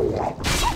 Yeah.